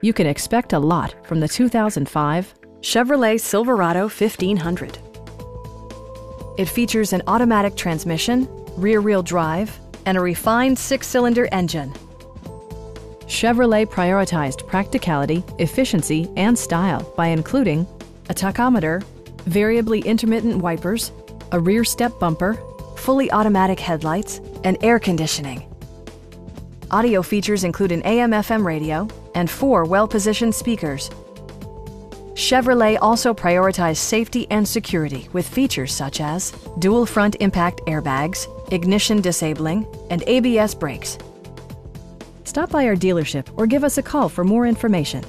You can expect a lot from the 2005 Chevrolet Silverado 1500. It features an automatic transmission, rear-wheel drive, and a refined six-cylinder engine. Chevrolet prioritized practicality, efficiency, and style by including a tachometer, variably intermittent wipers, a rear step bumper, fully automatic headlights, and air conditioning. Audio features include an AM-FM radio and four well-positioned speakers. Chevrolet also prioritized safety and security with features such as dual front impact airbags, ignition disabling, and ABS brakes. Stop by our dealership or give us a call for more information.